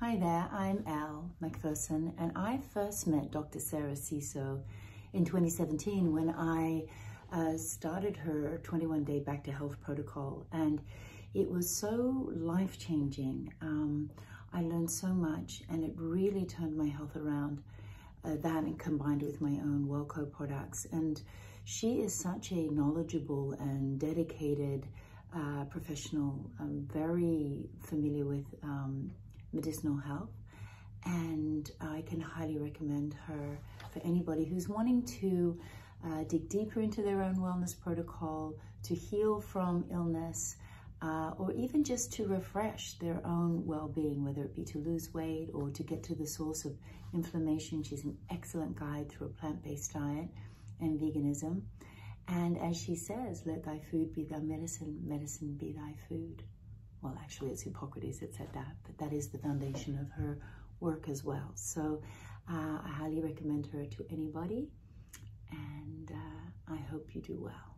Hi there, I'm Elle Macpherson, and I first met Dr. Sara Siso in 2017 when I uh, started her 21 day back to health protocol. And it was so life changing. Um, I learned so much, and it really turned my health around. Uh, that and combined with my own WelleCo products. And she is such a knowledgeable and dedicated uh, professional. I'm very familiar with um, medicinal health and I can highly recommend her for anybody who's wanting to uh, dig deeper into their own wellness protocol, to heal from illness, uh, or even just to refresh their own well-being, whether it be to lose weight or to get to the source of inflammation. She's an excellent guide through a plant-based diet and veganism. And as she says, let thy food be thy medicine, medicine be thy food. Well, actually, it's Hippocrates that said that, but that is the foundation of her work as well. So uh, I highly recommend her to anybody, and uh, I hope you do well.